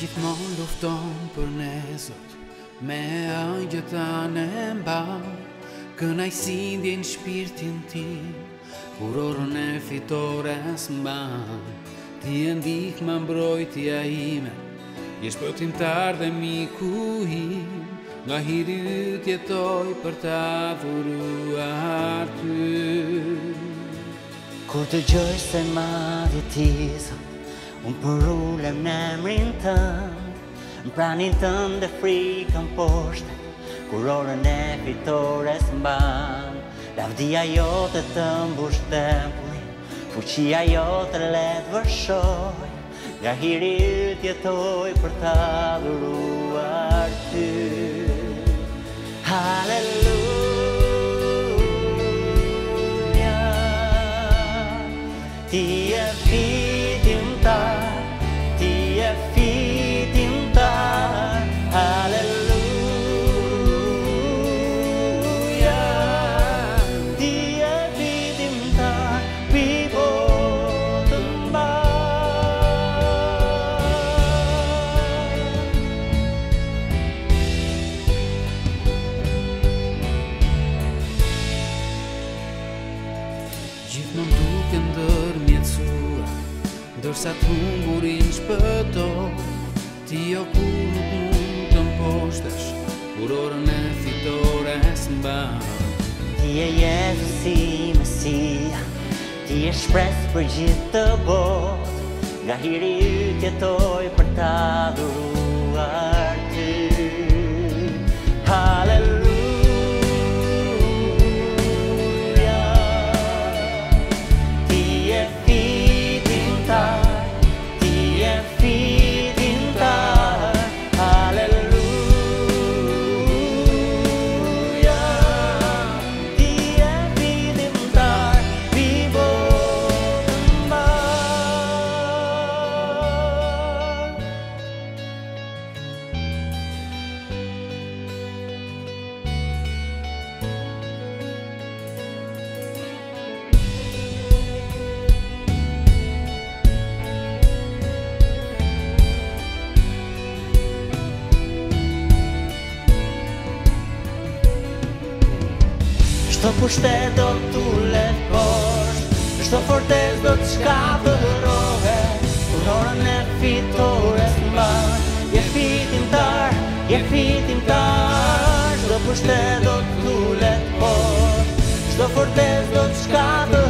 gjithmon lufton për ne zot Me angjëta e mba Këna i sindjen shpirtin ti Kur orën e fitores mba Ti e ndih më mbrojtja ime Jesh për tim tarë dhe mi ku him Nga hiri ytë jetoj për ta vuruar ty Kur të gjoj se ma vitizot Unë përullem në emrin tëndë, Në pranin tënd dhe frikën poshtë Kur orën e fitores mban Lavdia jo të të mbush mbuj, Fuqia jo të letë vërshoj Nga hiri të jetoj për ta dhuruar Dërsa të mungurin shpëto Ti o jo kur nuk mund të më poshtesh Kur orën e fitore e së mba Ti e jetë si mësia Ti e shpresë për gjithë të botë Nga hiri ytë jetoj për ta dhuruar Shto për shtetë do t'u lefosh Shto për të do t'shka dhe rohe Kurorën e fitores në bërë Je fitim tërë, je fitim tërë Shto për shtetë do t'u lefosh Shto për të do t'shka dhe rohe